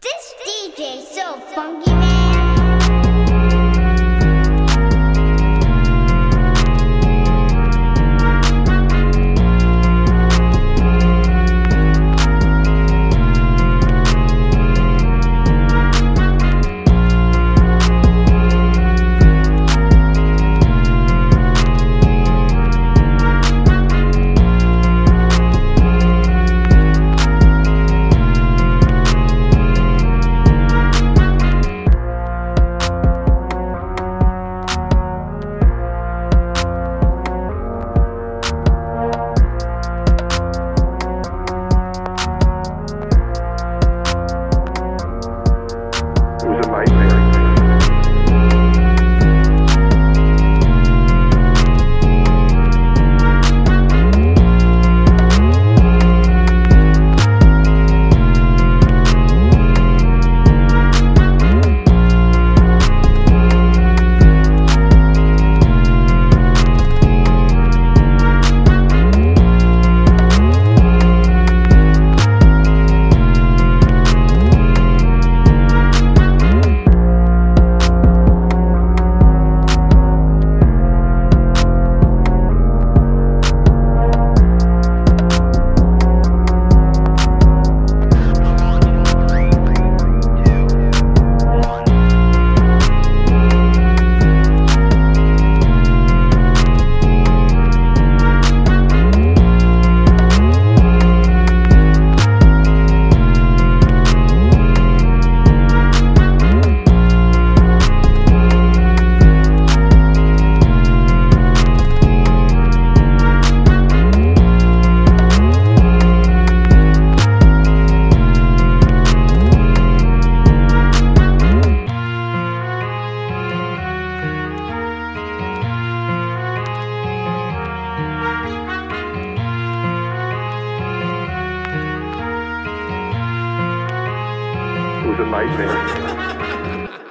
this DJ so funky, man. and nightmare.